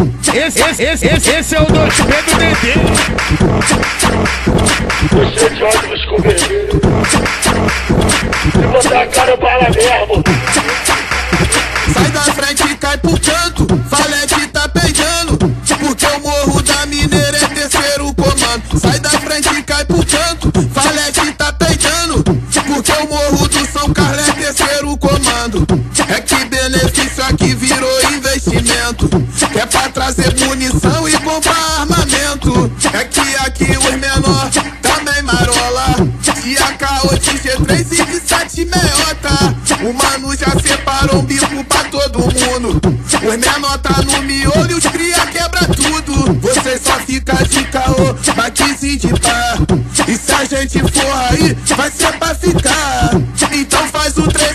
Esse, esse, esse, esse, esse é o dois Pedro Dedê. Você de ônibus com vermelho. Se botar a cara, bala mesmo. Sai da frente e cai pro canto. Valete tá peidando. Porque o morro da mineira é terceiro comando. Sai da frente e cai pro canto. Valete tá peidando. Porque o morro do São Carlos é terceiro comando. É que benefício aqui virou É pra trazer munição e comprar armamento. É que aqui os menor também marola. E a K8 G3 e de 7 meiota. O mano já separou um bico pra todo mundo. Os menor tá no miolo e os cria quebra tudo. Você só fica de caô, batezinho de pá. E se a gente for aí, vai ser pra ficar. Então faz o 3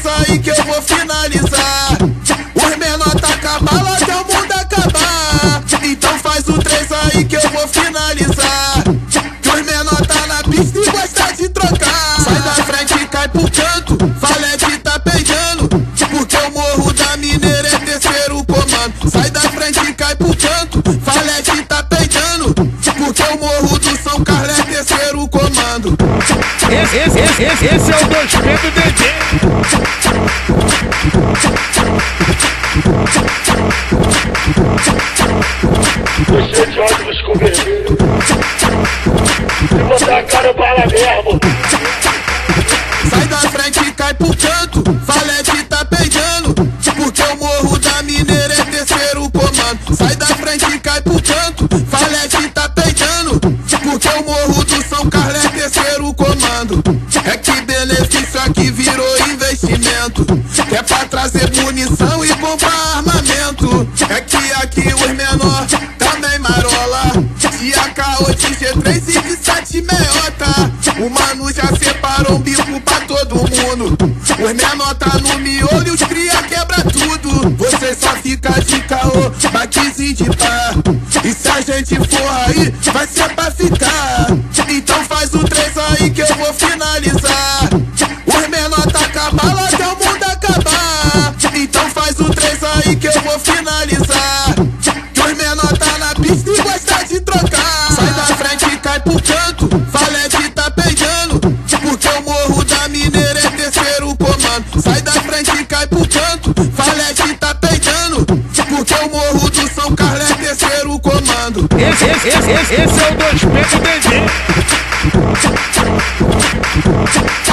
Esse, esse, esse, esse, é o dois Pedro Dedê. Você de ônibus com vermelho. Se botar a cara, bala mesmo. Sai da frente e cai pro canto. Valete tá peidando. Porque o morro da mineira é terceiro comando. Sai da frente e cai pro canto. Valete tá peidando. Porque o morro do São Carlos é terceiro comando. É que benefício aqui virou investimento. É pra trazer munição e comprar armamento. É que aqui os menor também marola. E a K8 G3 e de 7 meiota. O mano já separou um bico pra todo mundo. Os menor tá no miolo e os cria quebra tudo. Você só fica de caô, batezinho de pá. E se a gente for aí, vai ser pra ficar. Faz o 3 aí que eu vou finalizar. Os menor tá até o mundo acabar. Então faz o 3 aí que eu vou finalizar. Os menor tá na pista e gosta de trocar. Sai da frente e cai pro canto. Valete tá peidando. Porque o morro da mineira é terceiro comando. Sai da frente e cai pro canto. Valete tá peidando. Porque o morro do São Carlos é terceiro comando. Esse, esse, esse, esse, é o dois Pedro Dedê.